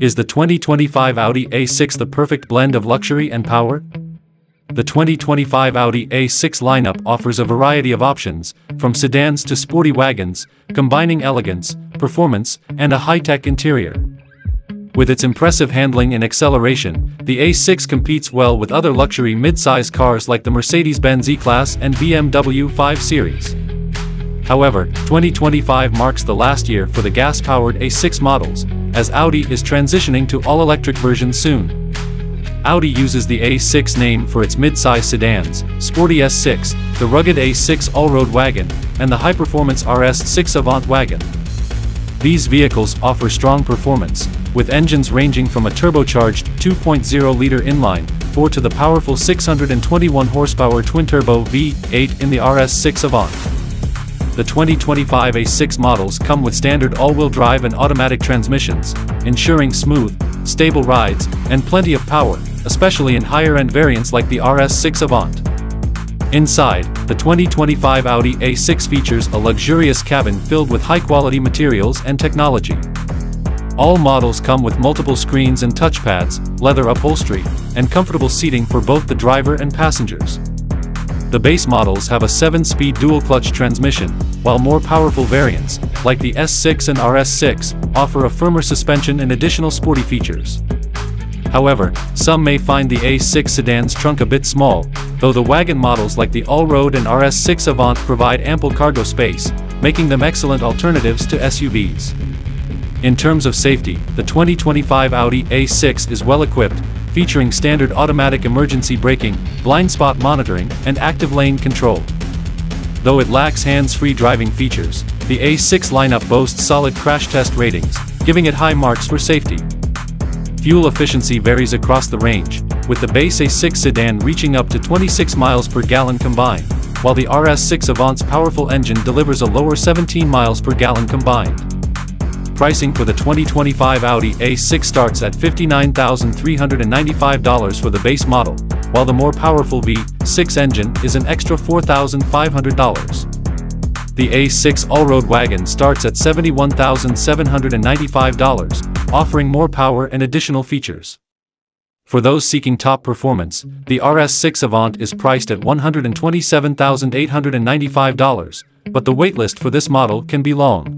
Is the 2025 Audi A6 the perfect blend of luxury and power? The 2025 Audi A6 lineup offers a variety of options, from sedans to sporty wagons, combining elegance, performance, and a high-tech interior. With its impressive handling and acceleration, the A6 competes well with other luxury mid-size cars like the Mercedes-Benz E-Class and BMW 5 Series. However, 2025 marks the last year for the gas-powered A6 models, as Audi is transitioning to all-electric versions soon. Audi uses the A6 name for its mid-size sedans, sporty S6, the rugged A6 Allroad wagon, and the high-performance RS6 Avant wagon. These vehicles offer strong performance, with engines ranging from a turbocharged 2.0-liter inline 4 to the powerful 621 horsepower twin-turbo V8 in the RS6 Avant. The 2025 A6 models come with standard all-wheel drive and automatic transmissions, ensuring smooth, stable rides, and plenty of power, especially in higher-end variants like the RS6 Avant. Inside, the 2025 Audi A6 features a luxurious cabin filled with high-quality materials and technology. All models come with multiple screens and touchpads, leather upholstery, and comfortable seating for both the driver and passengers. The base models have a 7-speed dual-clutch transmission, while more powerful variants, like the S6 and RS6, offer a firmer suspension and additional sporty features. However, some may find the A6 sedan's trunk a bit small, though the wagon models like the Allroad and RS6 Avant provide ample cargo space, making them excellent alternatives to SUVs. In terms of safety, the 2025 Audi A6 is well equipped, featuring standard automatic emergency braking, blind spot monitoring, and active lane control. Though it lacks hands-free driving features, the A6 lineup boasts solid crash test ratings, giving it high marks for safety. Fuel efficiency varies across the range, with the base A6 sedan reaching up to 26 miles per gallon combined, while the RS6 Avant's powerful engine delivers a lower 17 miles per gallon combined. Pricing for the 2025 Audi A6 starts at $59,395 for the base model, while the more powerful V6 engine is an extra $4,500. The A6 Allroad wagon starts at $71,795, offering more power and additional features. For those seeking top performance, the RS6 Avant is priced at $127,895, but the waitlist for this model can be long.